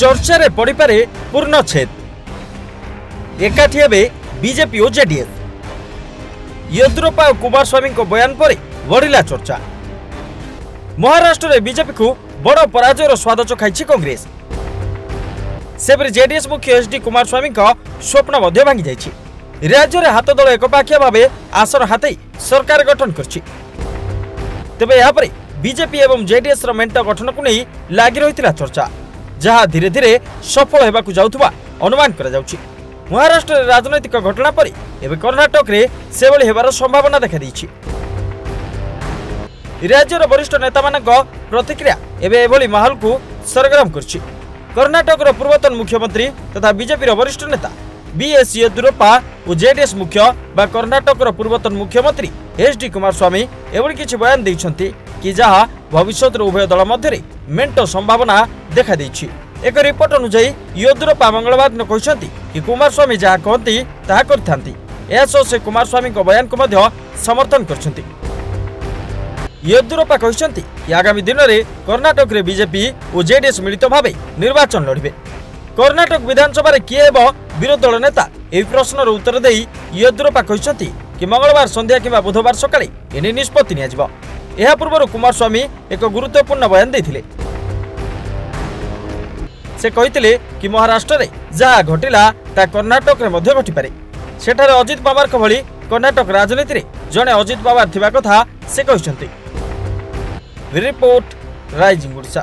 চর্চারে পড়িপারে পূর্ণচ্ছেদ একাঠি হবে বিজেপি ও জেডিএস ইয়েদুরপ্পা ও কুমারস্বামীঙ্ক বয়ান পরে বড়িলা চর্চা মহারাষ্ট্রে বিজেপিকু বড় পরাজয়ের স্বাদ চখাইছে কংগ্রেস সেপরি জেডিএস মুখ্য এস ডি কুমারস্বামীঙ্ক স্বপ্ন মধ্য ভাঙি যাইছে রাজ্যের হাত দল একপাখিয়া ভাবে আসর হাতে সরকার গঠন করছে তবে এপরে বিজেপি এবং জেডিএস মেন্ট গঠনকু নেই লাগি রয়েছে চর্চা ଯାହା ଧୀରେ ଧୀରେ ସଫଳ ହେବାକୁ ଯାଉଥିବା ଅନୁମାନ କରାଯାଉଛି ମହାରାଷ୍ଟ୍ରରେ ରାଜନୈତିକ ଘଟଣା ପରେ ଏବେ କର୍ଣ୍ଣାଟକରେ ସେଭଳି ହେବାର ସମ୍ଭାବନା ଦେଖାଦେଇଛି ରାଜ୍ୟର ବରିଷ୍ଠ ନେତାମାନଙ୍କ ପ୍ରତିକ୍ରିୟା ଏବେ ଏଭଳି ମାହୋଲକୁ ସରଗରମ କରିଛି କର୍ଣ୍ଣାଟକର ପୂର୍ବତନ ମୁଖ୍ୟମନ୍ତ୍ରୀ ତଥା ବିଜେପିର ବରିଷ୍ଠ ନେତା ବିଏସ୍ ୟେଦୁରପ୍ପା ଓ ଜେଡିଏସ୍ ମୁଖ୍ୟ ବା କର୍ଣ୍ଣାଟକର ପୂର୍ବତନ ମୁଖ୍ୟମନ୍ତ୍ରୀ ଏଚ୍ ଡି କୁମାରସ୍ୱାମୀ ଏଭଳି କିଛି ବୟାନ ଦେଇଛନ୍ତି କି ଯାହା ଭବିଷ୍ୟତରେ ଉଭୟ ଦଳ ମଧ୍ୟରେ ମେଣ୍ଟ ସମ୍ଭାବନା ଦେଖାଦେଇଛି ଏକ ରିପୋର୍ଟ ଅନୁଯାୟୀ ୟେଦୁରପ୍ପା ମଙ୍ଗଳବାର ଦିନ କହିଛନ୍ତି କି କୁମାରସ୍ୱାମୀ ଯାହା କହନ୍ତି ତାହା କରିଥାନ୍ତି ଏହା ସହ ସେ କୁମାରସ୍ୱାମୀଙ୍କ ବୟାନକୁ ମଧ୍ୟ ସମର୍ଥନ କରିଛନ୍ତି ୟେଦୁରପ୍ପା କହିଛନ୍ତି ଆଗାମୀ ଦିନରେ କର୍ଣ୍ଣାଟକରେ ବିଜେପି ଓ ଜେଡିଏସ୍ ମିଳିତ ଭାବେ ନିର୍ବାଚନ ଲଢ଼ିବେ କର୍ଣ୍ଣାଟକ ବିଧାନସଭାରେ କିଏ ହେବ ବିରୋଧୀ ଦଳ ନେତା ଏହି ପ୍ରଶ୍ନର ଉତ୍ତର ଦେଇ ୟେଦୁରପ୍ପା କହିଛନ୍ତି କି ମଙ୍ଗଳବାର ସନ୍ଧ୍ୟା କିମ୍ବା ବୁଧବାର ସକାଳେ ଏ ନେଇ ନିଷ୍ପତ୍ତି ନିଆଯିବ ଏହା ପୂର୍ବରୁ କୁମାରସ୍ୱାମୀ ଏକ ଗୁରୁତ୍ୱପୂର୍ଣ୍ଣ ବୟାନ ଦେଇଥିଲେ ସେ କହିଥିଲେ କି ମହାରାଷ୍ଟ୍ରରେ ଯାହା ଘଟିଲା ତାହା କର୍ଣ୍ଣାଟକରେ ମଧ୍ୟ ଘଟିପାରେ ସେଠାରେ ଅଜିତ ପାୱାରଙ୍କ ଭଳି କର୍ଣ୍ଣାଟକ ରାଜନୀତିରେ ଜଣେ ଅଜିତ ପାୱାର ଥିବା କଥା ସେ କହିଛନ୍ତି report rising Odisha